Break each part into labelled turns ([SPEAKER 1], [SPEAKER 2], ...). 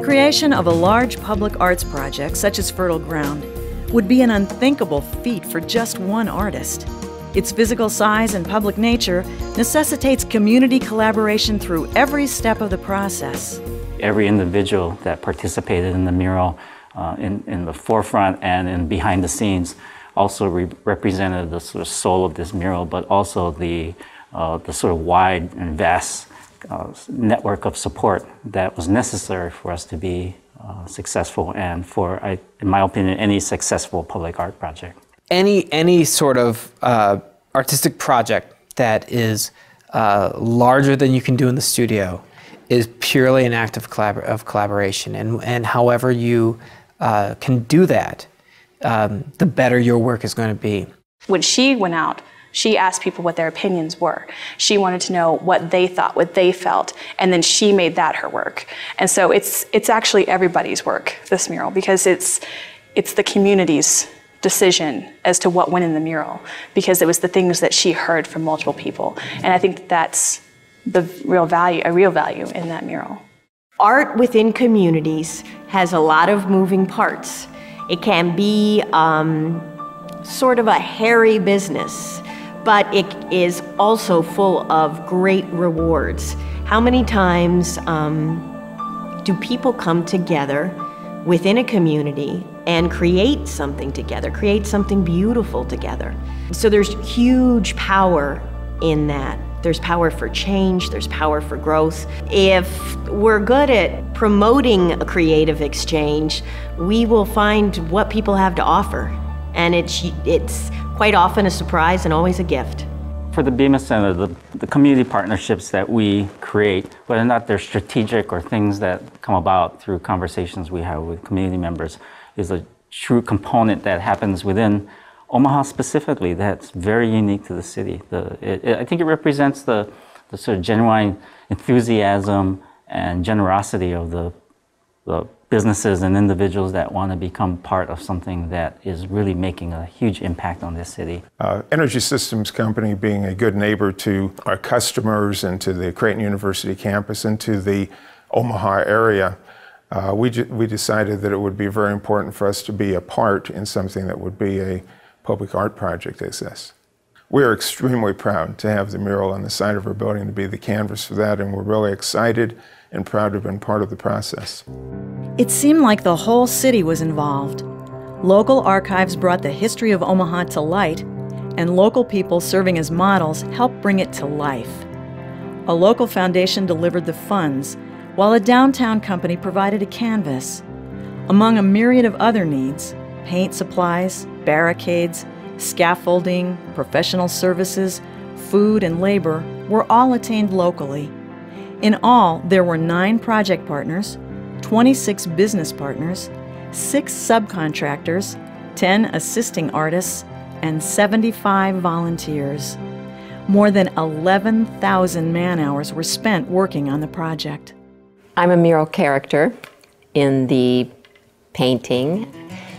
[SPEAKER 1] creation of a large public arts project such as Fertile Ground would be an unthinkable feat for just one artist. Its physical size and public nature necessitates community collaboration through every step of the process.
[SPEAKER 2] Every individual that participated in the mural uh, in, in the forefront and in behind the scenes also re represented the sort of soul of this mural, but also the, uh, the sort of wide and vast uh, network of support that was necessary for us to be uh, successful and for, I, in my opinion, any successful public art project.
[SPEAKER 3] Any, any sort of uh, artistic project that is uh, larger than you can do in the studio is purely an act of, collabor of collaboration. And, and however you uh, can do that, um, the better your work is going to be.
[SPEAKER 4] When she went out, she asked people what their opinions were. She wanted to know what they thought, what they felt, and then she made that her work. And so it's it's actually everybody's work, this mural, because it's it's the community's decision as to what went in the mural, because it was the things that she heard from multiple people. And I think that that's the real value, a real value in that mural.
[SPEAKER 5] Art within communities has a lot of moving parts. It can be um, sort of a hairy business but it is also full of great rewards. How many times um, do people come together within a community and create something together, create something beautiful together? So there's huge power in that. There's power for change, there's power for growth. If we're good at promoting a creative exchange, we will find what people have to offer. And it's, it's quite often a surprise and always a gift.
[SPEAKER 2] For the Bemis Center, the, the community partnerships that we create, whether or not they're strategic or things that come about through conversations we have with community members, is a true component that happens within Omaha specifically that's very unique to the city. The, it, it, I think it represents the, the sort of genuine enthusiasm and generosity of the, the businesses and individuals that want to become part of something that is really making a huge impact on this city.
[SPEAKER 6] Uh, Energy Systems Company being a good neighbor to our customers and to the Creighton University campus and to the Omaha area, uh, we, we decided that it would be very important for us to be a part in something that would be a public art project as this. We are extremely proud to have the mural on the side of our building to be the canvas for that, and we're really excited and proud to have been part of the process.
[SPEAKER 1] It seemed like the whole city was involved. Local archives brought the history of Omaha to light, and local people serving as models helped bring it to life. A local foundation delivered the funds, while a downtown company provided a canvas. Among a myriad of other needs, paint supplies, barricades, scaffolding, professional services, food, and labor were all attained locally. In all, there were nine project partners, 26 business partners, six subcontractors, 10 assisting artists, and 75 volunteers. More than 11,000 man hours were spent working on the project.
[SPEAKER 7] I'm a mural character in the painting.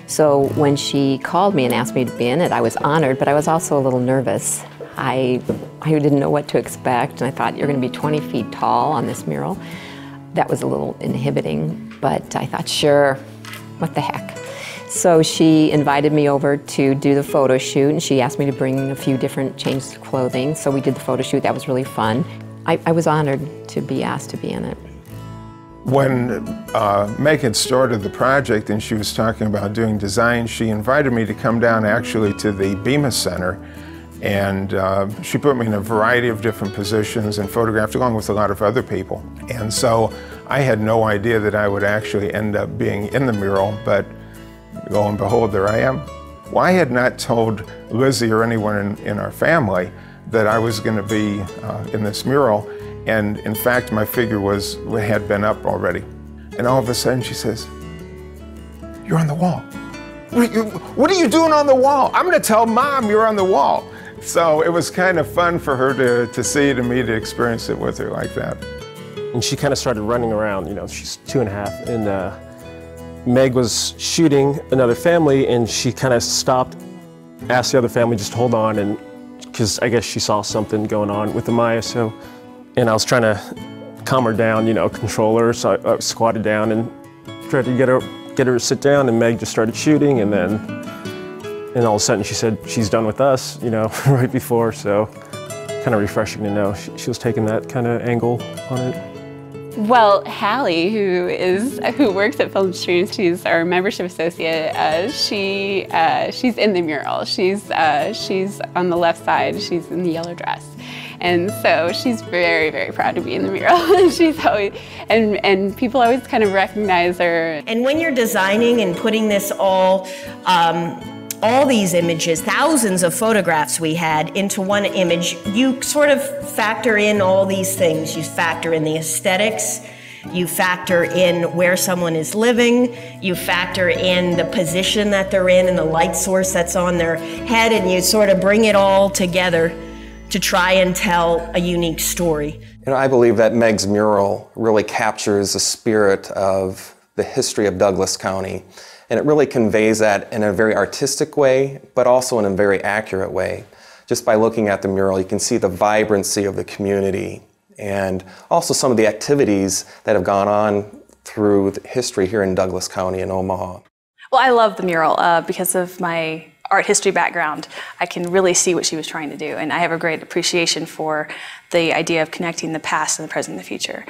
[SPEAKER 7] So when she called me and asked me to be in it, I was honored, but I was also a little nervous. I, I didn't know what to expect, and I thought, you're going to be 20 feet tall on this mural. That was a little inhibiting, but I thought, sure, what the heck. So she invited me over to do the photo shoot, and she asked me to bring a few different changes of clothing. So we did the photo shoot. That was really fun. I, I was honored to be asked to be in it.
[SPEAKER 6] When uh, Megan started the project and she was talking about doing design, she invited me to come down actually to the Bemis Center and uh, she put me in a variety of different positions and photographed along with a lot of other people. And so I had no idea that I would actually end up being in the mural, but lo and behold, there I am. Well, I had not told Lizzie or anyone in, in our family that I was going to be uh, in this mural. And in fact, my figure was had been up already. And all of a sudden she says, you're on the wall. What are you doing on the wall? I'm going to tell mom you're on the wall. So it was kind of fun for her to, to see it and me to experience it with her like that.
[SPEAKER 8] And she kind of started running around, you know, she's two and a half, and uh, Meg was shooting another family, and she kind of stopped, asked the other family just hold on, and because I guess she saw something going on with Amaya, so, and I was trying to calm her down, you know, control her, so I, I squatted down and tried to get her get her to sit down, and Meg just started shooting, and then and all of a sudden she said she's done with us, you know, right before. So kind of refreshing to know she, she was taking that kind of angle on it.
[SPEAKER 9] Well, Hallie, who is who works at Film Streams, she's our membership associate. Uh, she uh, she's in the mural. She's uh, she's on the left side. She's in the yellow dress, and so she's very very proud to be in the mural. she's always and and people always kind of recognize her.
[SPEAKER 5] And when you're designing and putting this all. Um, all these images, thousands of photographs we had into one image, you sort of factor in all these things. You factor in the aesthetics, you factor in where someone is living, you factor in the position that they're in and the light source that's on their head, and you sort of bring it all together to try and tell a unique story.
[SPEAKER 10] And I believe that Meg's mural really captures the spirit of the history of Douglas County. And it really conveys that in a very artistic way, but also in a very accurate way. Just by looking at the mural, you can see the vibrancy of the community and also some of the activities that have gone on through history here in Douglas County in Omaha.
[SPEAKER 4] Well, I love the mural uh, because of my art history background. I can really see what she was trying to do, and I have a great appreciation for the idea of connecting the past and the present and the future.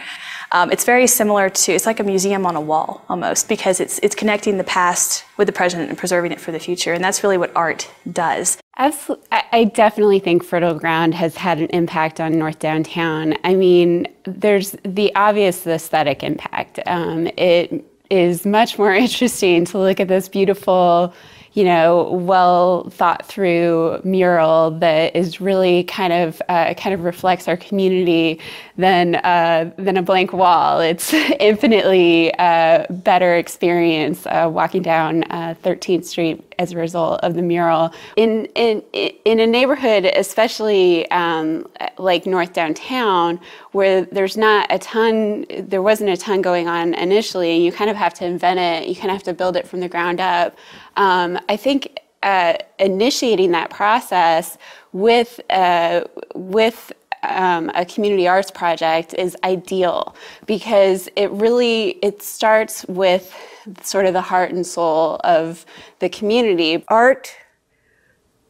[SPEAKER 4] Um, it's very similar to, it's like a museum on a wall almost, because it's, it's connecting the past with the present and preserving it for the future. And that's really what art does.
[SPEAKER 9] I definitely think Fertile Ground has had an impact on North Downtown. I mean, there's the obvious aesthetic impact. Um, it is much more interesting to look at this beautiful you know, well thought through mural that is really kind of uh, kind of reflects our community than uh, than a blank wall. It's infinitely uh, better experience uh, walking down 13th uh, Street as a result of the mural in in in a neighborhood, especially um, like North Downtown, where there's not a ton, there wasn't a ton going on initially. and You kind of have to invent it. You kind of have to build it from the ground up. Um, I think uh, initiating that process with uh, with um, a community arts project is ideal because it really it starts with sort of the heart and soul of the community.
[SPEAKER 11] Art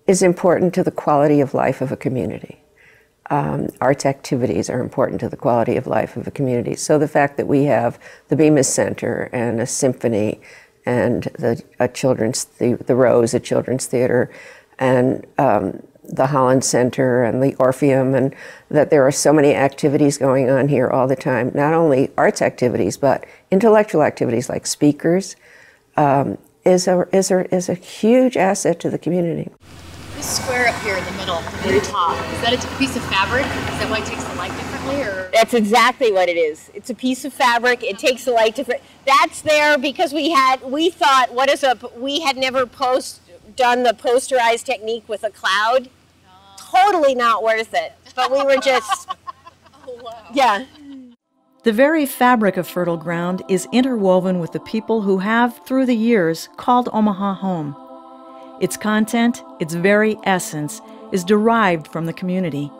[SPEAKER 11] is important to the quality of life of a community. Um, arts activities are important to the quality of life of a community. So the fact that we have the Bemis Center and a symphony and the a children's the, the Rose, a children's theater, and um, the Holland Center and the Orpheum, and that there are so many activities going on here all the time. Not only arts activities, but intellectual activities like speakers um, is a is a is a huge asset to the community.
[SPEAKER 12] This square up here in the middle, the very top, is that a piece of fabric? Is that why it takes the light differently, or?
[SPEAKER 5] That's exactly what it is. It's a piece of fabric. It takes the light different. That's there because we had we thought what is a we had never post done the posterized technique with a cloud. Totally not worth it. But we were just.
[SPEAKER 12] oh, wow.
[SPEAKER 5] Yeah.
[SPEAKER 1] The very fabric of Fertile Ground is interwoven with the people who have, through the years, called Omaha home. Its content, its very essence, is derived from the community.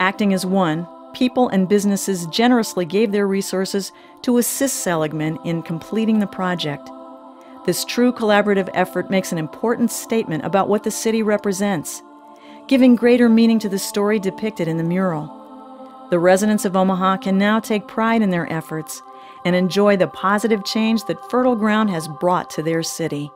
[SPEAKER 1] Acting as one, people and businesses generously gave their resources to assist Saligman in completing the project. This true collaborative effort makes an important statement about what the city represents, giving greater meaning to the story depicted in the mural. The residents of Omaha can now take pride in their efforts and enjoy the positive change that Fertile Ground has brought to their city.